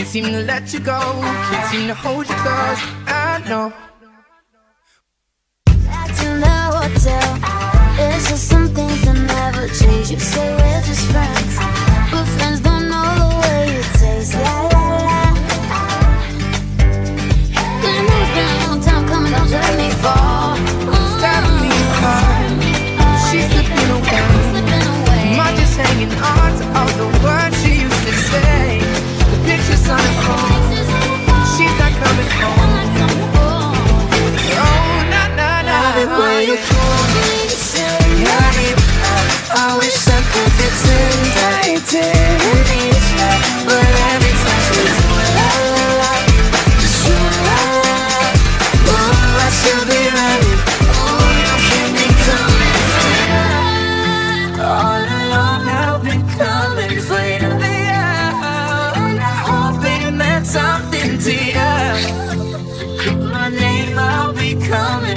Can't seem to let you go, can't seem to hold you close. I know. Back to the hotel, it's just afraid of the hour. Something to you. My name, I'll be coming.